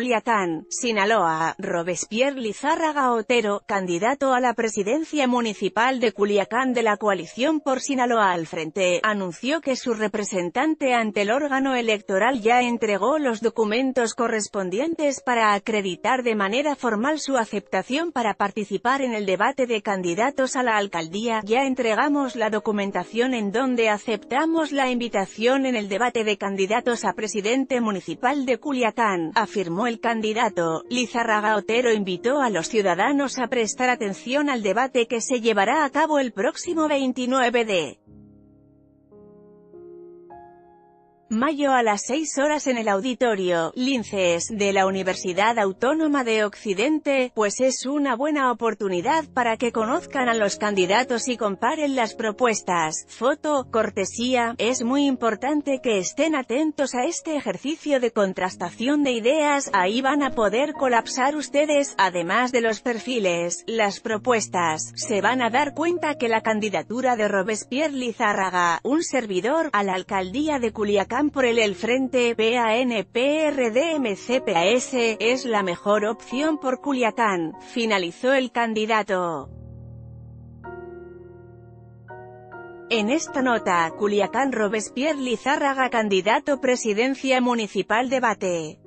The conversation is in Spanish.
Culiacán, Sinaloa, Robespierre Lizárraga Otero, candidato a la presidencia municipal de Culiacán de la coalición por Sinaloa al frente, anunció que su representante ante el órgano electoral ya entregó los documentos correspondientes para acreditar de manera formal su aceptación para participar en el debate de candidatos a la alcaldía, ya entregamos la documentación en donde aceptamos la invitación en el debate de candidatos a presidente municipal de Culiacán, afirmó el candidato. Lizarraga Otero invitó a los ciudadanos a prestar atención al debate que se llevará a cabo el próximo 29 de mayo a las 6 horas en el auditorio Linces de la Universidad Autónoma de Occidente, pues es una buena oportunidad para que conozcan a los candidatos y comparen las propuestas. Foto, cortesía, es muy importante que estén atentos a este ejercicio de contrastación de ideas, ahí van a poder colapsar ustedes, además de los perfiles, las propuestas, se van a dar cuenta que la candidatura de Robespierre Lizárraga, un servidor, a la alcaldía de Culiacán por el el Frente PANPRDMCPAS, es la mejor opción por Culiacán, finalizó el candidato. En esta nota, Culiacán Robespierre Lizárraga candidato presidencia municipal debate.